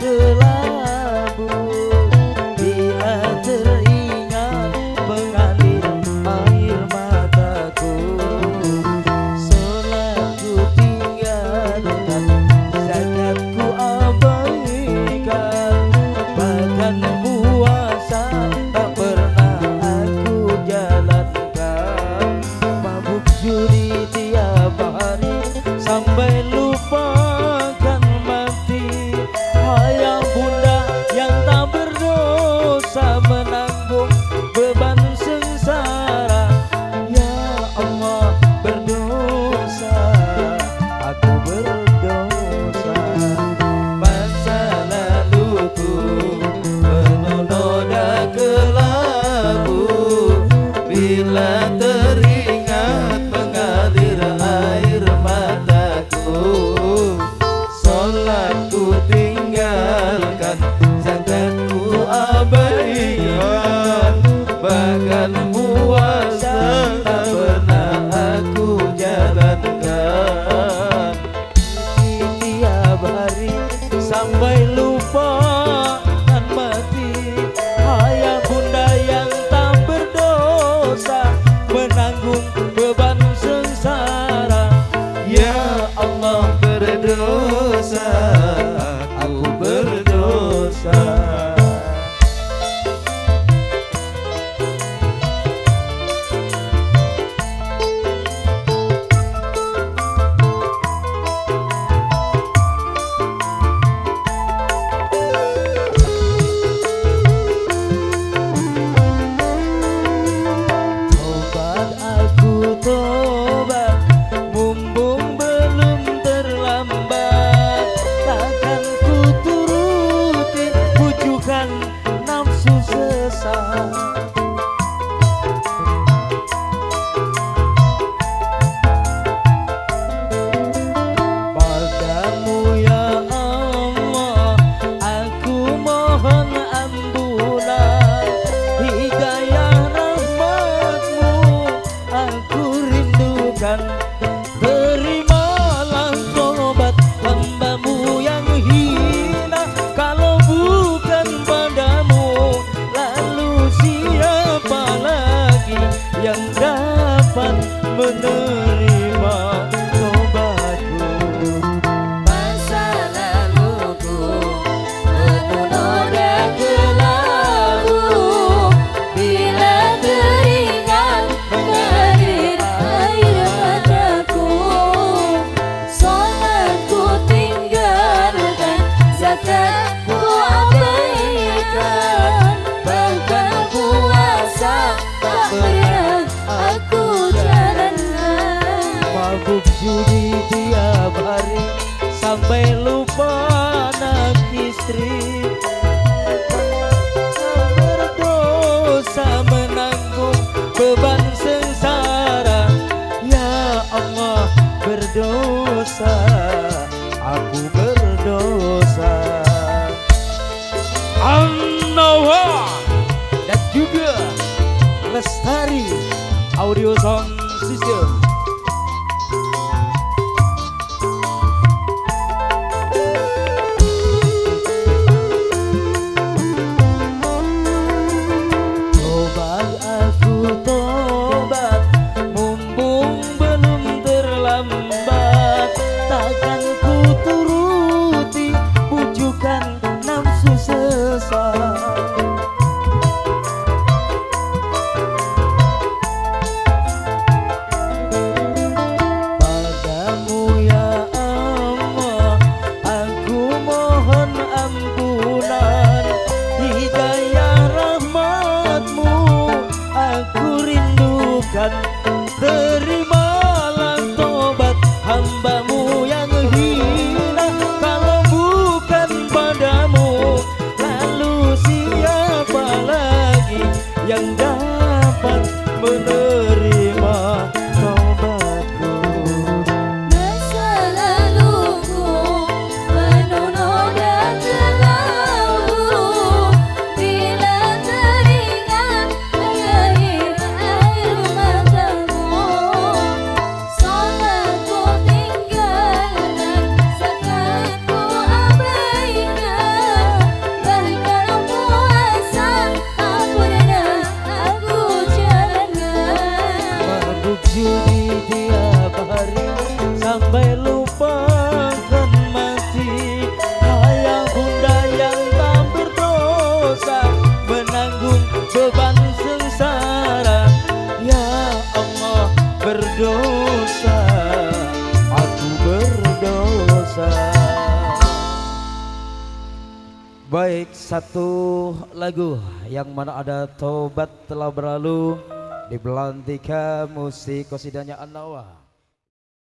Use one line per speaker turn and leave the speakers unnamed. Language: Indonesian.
good. sun. coração. वदाई aku di tiap hari. Sampai lupa anak istri. Berdosa menanggung beban sengsara. Ya Allah berdosa. Aku berdosa. Amnawa dan juga Lestari. Audio Song System dan beri Baik, satu lagu yang mana ada Tobat telah berlalu di belantika musik kosidanya An-Nawah.